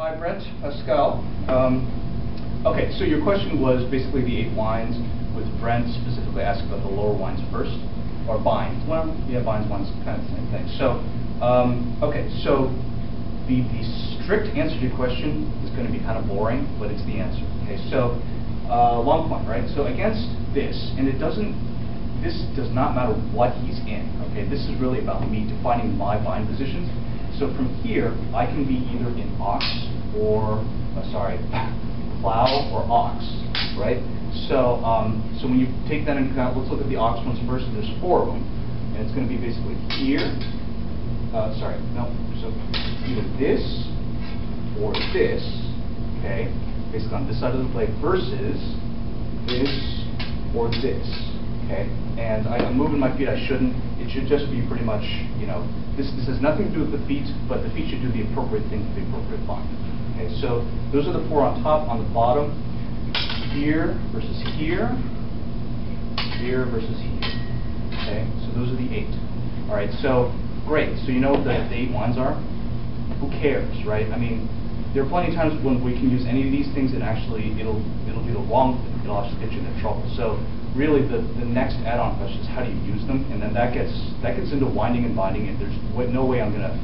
Hi, Brent Pascal. Um, okay, so your question was basically the eight winds, with Brent specifically asking about the lower winds first, or binds. Well, yeah, binds, winds, kind of the same thing. So, um, okay, so the, the strict answer to your question is going to be kind of boring, but it's the answer. Okay, so uh, long point, right? So against this, and it doesn't, this does not matter what he's in. Okay, this is really about me defining my bind positions. So from here, I can be either in ox or, uh, sorry, plow or ox, right? So, um, so when you take that into account, let's look at the ox ones first. There's four of them, and it's going to be basically here. Uh, sorry, no. So either this or this, okay, basically on this side of the plate, versus this or this, okay. And I, I'm moving my feet. I shouldn't. It should just be pretty much, you know, this, this has nothing to do with the feet, but the feet should do the appropriate thing for the appropriate bind. Okay, so those are the four on top. On the bottom, here versus here, here versus here. Okay, so those are the eight. All right, so great. So you know what the, the eight ones are? Who cares, right? I mean, there are plenty of times when we can use any of these things and actually it'll it'll be the wrong thing. It'll actually get you into trouble. So really the, the next add-on question is how do you use them, and then that gets that gets into winding and binding, and there's no way I'm going to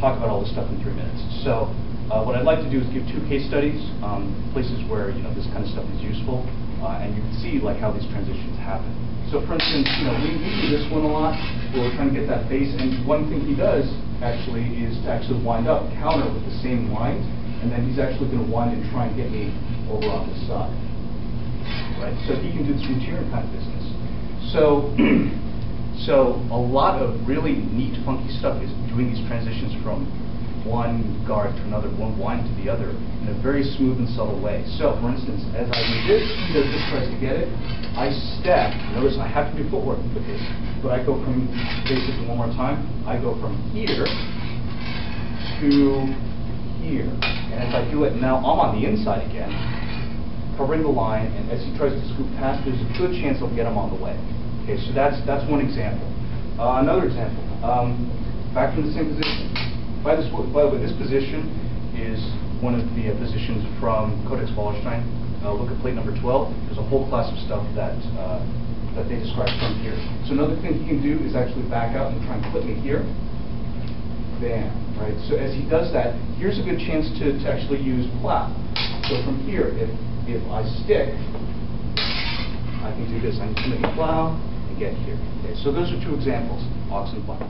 talk about all this stuff in three minutes. So uh, what I'd like to do is give two case studies, um, places where you know this kind of stuff is useful, uh, and you can see like how these transitions happen. So for instance, you know we, we do this one a lot, where we're trying to get that face, and one thing he does actually is to actually wind up counter with the same wind, and then he's actually going to wind and try and get me over on this side right? So he can do this interior kind of business. So, so a lot of really neat, funky stuff is doing these transitions from one guard to another, one wind to the other, in a very smooth and subtle way. So, for instance, as I do this, he does this, tries to get it. I step. Notice I have to do footwork with this, but I go from basically one more time. I go from here to here, and as I do it now, I'm on the inside again covering the line, and as he tries to scoop past, there's a good chance he'll get him on the way. Okay, so that's that's one example. Uh, another example, um, back from the same position. By, this, by the way, this position is one of the uh, positions from Codex Wallerstein. Uh, look at plate number 12. There's a whole class of stuff that uh, that they describe from here. So another thing he can do is actually back out and try and clip me here. Bam, right? So as he does that, here's a good chance to, to actually use plow. So from here, if if I stick, I can do this. I can make a plow and get here. Okay, so those are two examples, ox and plow.